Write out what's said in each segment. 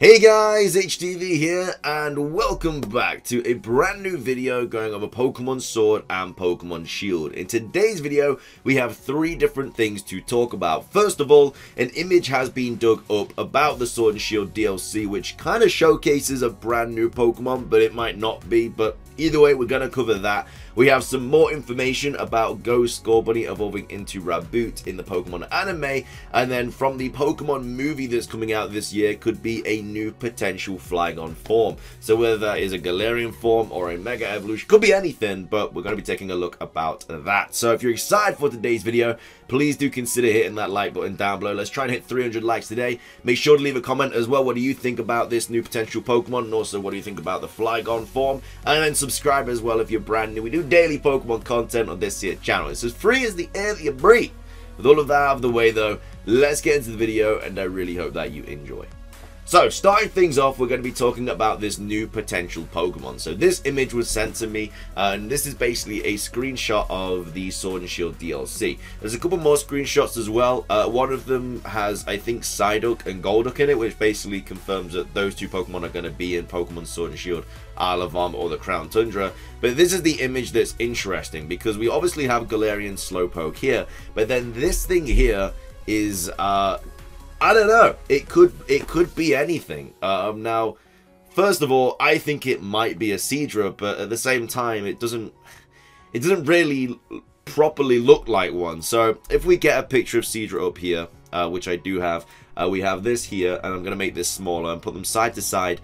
Hey guys, HDvee here, and welcome back to a brand new video going over Pokemon Sword and Pokemon Shield. In today's video, we have three different things to talk about. First of all, an image has been dug up about the Sword and Shield DLC, which kind of showcases a brand new Pokemon, but it might not be, but either way, we're going to cover that. We have some more information about Go's Scorbunny evolving into Raboot in the Pokemon anime, and then from the Pokemon movie that's coming out this year could be a new potential Flygon form. So whether that is a Galarian form or a Mega Evolution, could be anything, but we're going to be taking a look about that. So if you're excited for today's video, please do consider hitting that like button down below. Let's try and hit 300 likes today. Make sure to leave a comment as well. What do you think about this new potential Pokemon? And also, what do you think about the Flygon form? And then subscribe as well if you're brand new. We do daily Pokemon content on this here channel. It's as free as the air that you breathe. With all of that out of the way though, let's get into the video and I really hope that you enjoy. So, starting things off, we're going to be talking about this new potential Pokemon. So, this image was sent to me, and this is basically a screenshot of the Sword and Shield DLC. There's a couple more screenshots as well. Uh, one of them has, I think, Psyduck and Golduck in it, which basically confirms that those two Pokemon are going to be in Pokemon Sword and Shield, Isle of Arm or the Crown Tundra. But this is the image that's interesting, because we obviously have Galarian Slowpoke here, but then this thing here is uh, I don't know. It could it could be anything. Um, now, first of all, I think it might be a Seadra, but at the same time, it doesn't it doesn't really properly look like one. So if we get a picture of Seadra up here, uh, which I do have, uh, we have this here, and I'm going to make this smaller and put them side to side.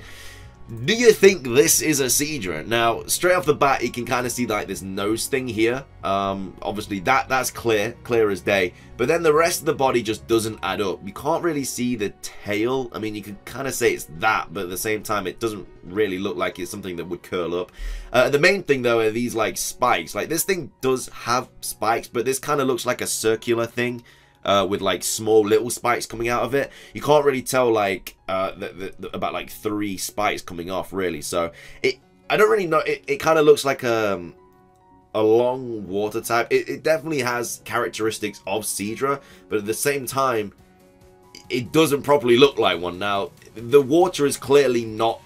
Do you think this is a Seadra? Now, straight off the bat, you can kind of see like this nose thing here. Um, obviously, that that's clear, clear as day. But then the rest of the body just doesn't add up. You can't really see the tail. I mean, you can kind of say it's that, but at the same time, it doesn't really look like it's something that would curl up. Uh, the main thing, though, are these like spikes. Like, this thing does have spikes, but this kind of looks like a circular thing uh, with like small little spikes coming out of it. You can't really tell like uh, the, the, the, about like three spikes coming off really. So it, I don't really know. It, it kind of looks like a um, a long water type. It, it definitely has characteristics of Seadra, but at the same time, it doesn't properly look like one. Now the water is clearly not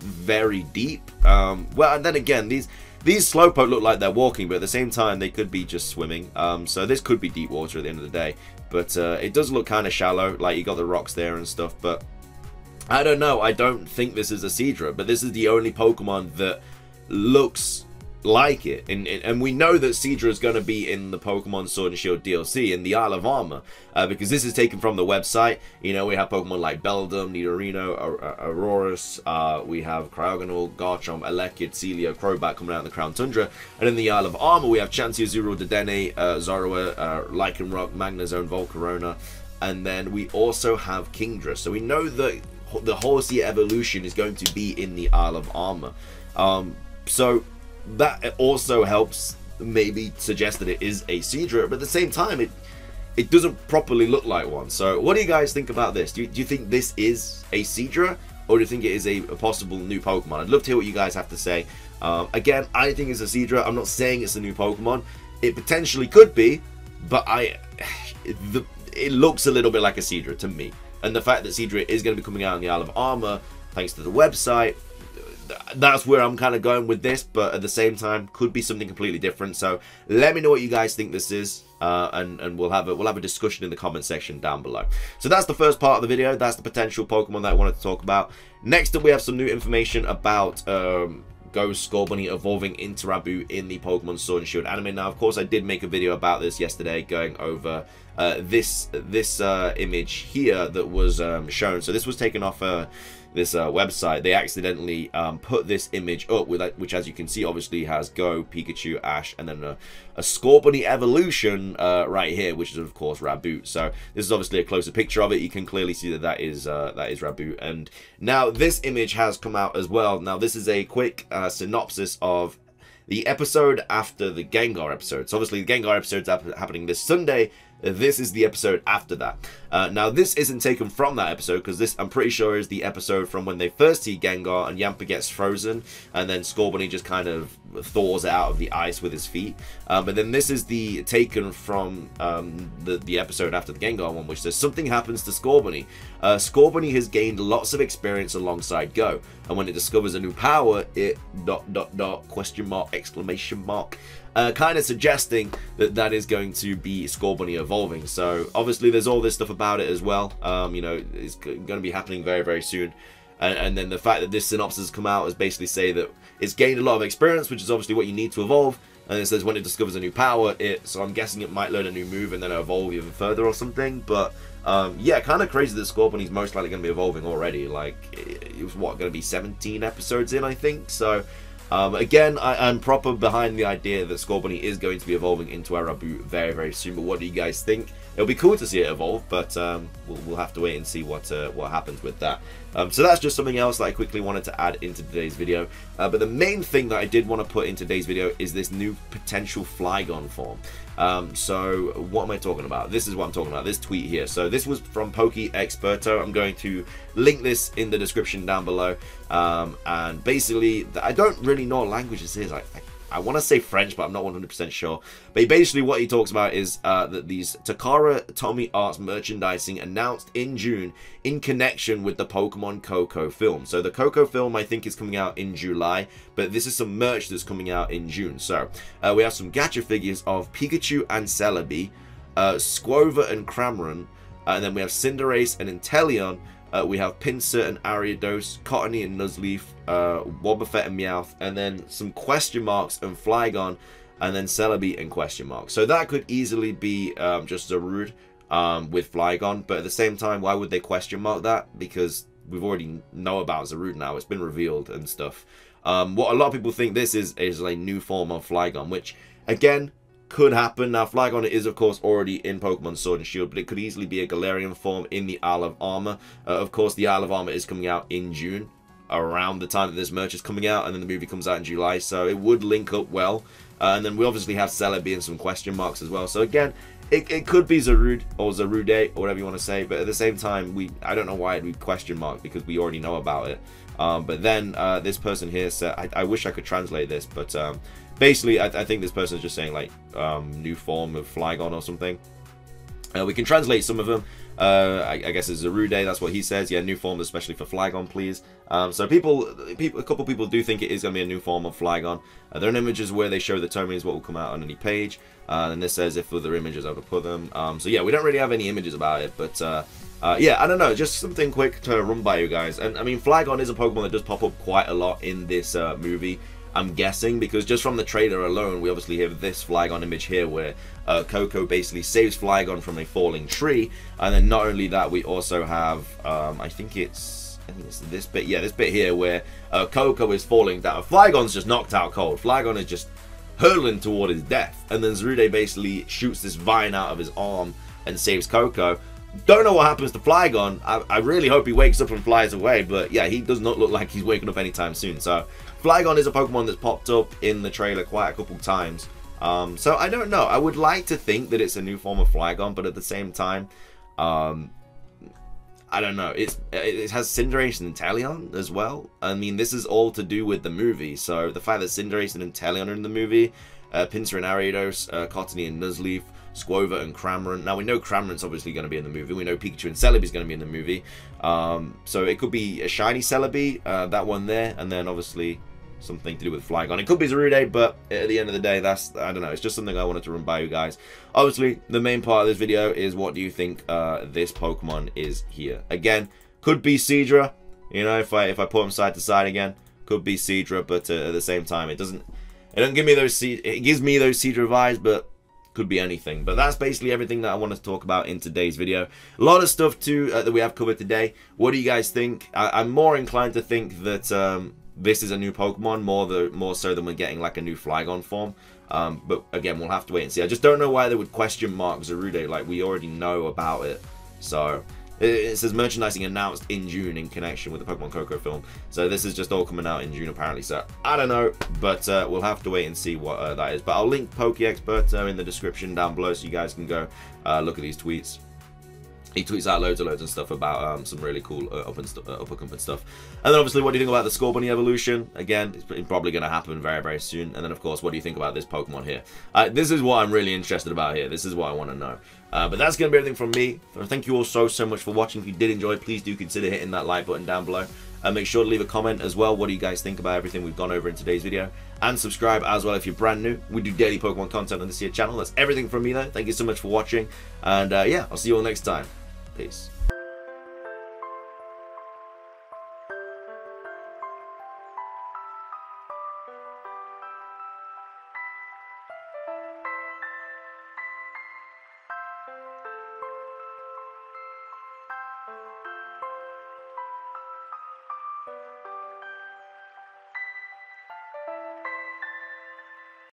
very deep. Um, well, and then again, these these Slowpoke look like they're walking, but at the same time, they could be just swimming. Um, so this could be deep water at the end of the day. But uh, it does look kind of shallow, like you got the rocks there and stuff. But I don't know. I don't think this is a Seadra, but this is the only Pokemon that looks like it. And, and we know that Seadra is going to be in the Pokemon Sword and Shield DLC in the Isle of Armor uh, because this is taken from the website. You know, we have Pokemon like Beldum, Nidorino, Aurorus, uh, we have Cryogonal, Garchomp, Elekid, Sealeo, Crobat coming out in the Crown Tundra. And in the Isle of Armor, we have Chansey, Azurill, Dedenne, uh, Zorua, uh, Lycanroc, Magnezone, Volcarona. And then we also have Kingdra. So we know that the Horsea evolution is going to be in the Isle of Armor. Um, so that also helps maybe suggest that it is a Seadra, but at the same time, it it doesn't properly look like one. So what do you guys think about this? Do you, do you think this is a Seadra, or do you think it is a, a, possible new Pokemon? I'd love to hear what you guys have to say. Um, again, I think it's a Seadra. I'm not saying it's a new Pokemon. It potentially could be, but I, the, it looks a little bit like a Seadra to me. And the fact that Seadra is going to be coming out in the Isle of Armor, thanks to the website, that's where I'm kind of going with this, but at the same time, could be something completely different. So let me know what you guys think this is, uh, and and we'll have a we'll have a discussion in the comment section down below. So that's the first part of the video. That's the potential Pokemon that I wanted to talk about. Next up, we have some new information about. Um, Go's Scorbunny evolving into Raboot in the Pokemon Sword and Shield anime. Now, of course, I did make a video about this yesterday, going over uh, this this uh, image here that was um, shown. So this was taken off uh, this uh, website, they accidentally um, put this image up, with which as you can see obviously has Go, Pikachu, Ash, and then a, a Scorbunny evolution uh, right here, which is of course Raboot. So this is obviously a closer picture of it. You can clearly see that that is, uh, that is Raboot. And now this image has come out as well. Now this is a quick uh, synopsis of the episode after the Gengar episode. So obviously the Gengar episode's happening this Sunday, this is the episode after that. Uh, now, this isn't taken from that episode because this, I'm pretty sure, is the episode from when they first see Gengar and Yamper gets frozen, and then Scorbunny just kind of thaws out of the ice with his feet. Um, but then this is the taken from um, the the episode after the Gengar one, which says something happens to Scorbunny. Uh, Scorbunny has gained lots of experience alongside Go, and when it discovers a new power, it dot dot dot question mark exclamation mark uh, kind of suggesting that that is going to be Scorbunny evolving. So obviously there's all this stuff about it as well. Um, you know, it's going to be happening very, very soon. And, and, then the fact that this synopsis has come out is basically say that it's gained a lot of experience, which is obviously what you need to evolve. And it says when it discovers a new power, it so I'm guessing it might learn a new move and then evolve even further or something. But um, yeah, kind of crazy that Scorbunny's most likely going to be evolving already. Like it was what going to be 17 episodes in, I think. So um, again, I, am proper behind the idea that Scorbunny is going to be evolving into a Raboot very, very soon. But what do you guys think? It'll be cool to see it evolve, but um, we'll, we'll, have to wait and see what uh, what happens with that. Um, so that's just something else that I quickly wanted to add into today's video. Uh, but the main thing that I did want to put in today's video is this new potential Flygon form. Um, so what am I talking about? This is what I'm talking about, this tweet here. So this was from Poke Experto. I'm going to link this in the description down below. Um, and basically, I don't really know what language this is. I, I I want to say French, but I'm not 100% sure. But basically what he talks about is uh, that these Takara Tomy Arts merchandising announced in June in connection with the Pokemon Coco film. So the Coco film, I think, is coming out in July, but this is some merch that's coming out in June. So uh, we have some gacha figures of Pikachu and Celebi, uh, Squova and Cramorant, and then we have Cinderace and Inteleon, uh, we have Pinsir and Ariados, Cottonee and Nuzleaf, uh, Wobbuffet and Meowth, and then some question marks and Flygon, and then Celebi and question marks. So that could easily be um, just Zarude um, with Flygon, but at the same time, why would they question mark that? Because we've already know about Zarude now. It's been revealed and stuff. Um, what a lot of people think this is is a new form of Flygon, which again could happen. Now, Flygon is, of course, already in Pokemon Sword and Shield, but it could easily be a Galarian form in the Isle of Armor. Uh, of course, the Isle of Armor is coming out in June, around the time that this merch is coming out, and then the movie comes out in July, so it would link up well. Uh, and then we obviously have Celebi and some question marks as well. So again, it, it could be Zarude or Zarude or whatever you want to say, but at the same time, we I don't know why it we question mark because we already know about it. Um, but then uh, this person here said, I, I, wish I could translate this, but um, basically, I, I, think this person is just saying like um, new form of Flygon or something. Uh, we can translate some of them. Uh, I, I, guess it's Zarude, that's what he says. Yeah, new form, especially for Flygon, please. Um, so people, people, a couple people do think it is going to be a new form of Flygon. Uh, there are images where they show the Tomies what will come out on any page. Uh, and this says if other images, would put them. Um, so yeah, we don't really have any images about it, but uh, yeah, I don't know, just something quick to run by you guys. And I mean, Flygon is a Pokemon that does pop up quite a lot in this uh, movie. I'm guessing, because just from the trailer alone, we obviously have this Flygon image here where uh, Coco basically saves Flygon from a falling tree. And then not only that, we also have, um, I think it's, I think it's this bit, yeah, this bit here where uh, Coco is falling down. Flygon's just knocked out cold. Flygon is just hurtling toward his death. And then Zarude basically shoots this vine out of his arm and saves Coco. Don't know what happens to Flygon. I, I really hope he wakes up and flies away, but yeah, he does not look like he's waking up anytime soon. So Flygon is a Pokemon that's popped up in the trailer quite a couple times. Um, so I don't know. I would like to think that it's a new form of Flygon, but at the same time, um, I don't know. It's it has Cinderace and Inteleon as well. I mean, this is all to do with the movie. So the fact that Cinderace and Inteleon are in the movie, uh, Pinsir and Ariados, uh, Cottonee and Nuzleaf, Squova and Cramorant. Now we know Cramorant's obviously going to be in the movie. We know Pikachu and Celebi is going to be in the movie. Um, so it could be a shiny Celebi, uh, that one there, and then obviously something to do with Flygon. It could be Zarude, but at the end of the day, that's, I don't know, it's just something I wanted to run by you guys. Obviously, the main part of this video is what do you think uh, this Pokemon is here. Again, could be Seadra, you know, if I if I put them side to side again, could be Seadra, but uh, at the same time, it doesn't, it doesn't give me those, it gives me those Seadra vibes, but could be anything. But that's basically everything that I want to talk about in today's video. A lot of stuff too uh, that we have covered today. What do you guys think? I am more inclined to think that um, this is a new Pokemon more the more so than we're getting like a new Flygon form. Um, but again, we'll have to wait and see. I just don't know why they would question mark Zarude. Like we already know about it. So it says merchandising announced in June in connection with the Pokemon Coco film. So this is just all coming out in June apparently. So I don't know, but uh, we'll have to wait and see what uh, that is. But I'll link PokeExpert uh, in the description down below so you guys can go uh, look at these tweets he tweets out loads and loads of stuff about um, some really cool uh, up and uh, and stuff. And then obviously, what do you think about the Scorbunny evolution? Again, it's probably going to happen very very soon. And then of course, what do you think about this Pokemon here? Uh, this is what I'm really interested about here. This is what I want to know. Uh, but that's going to be everything from me. Thank you all so so much for watching. If you did enjoy, please do consider hitting that like button down below. And make sure to leave a comment as well. What do you guys think about everything we've gone over in today's video? And subscribe as well if you're brand new. We do daily Pokemon content on this here channel. That's everything from me though. Thank you so much for watching. And uh, yeah, I'll see you all next time. Peace.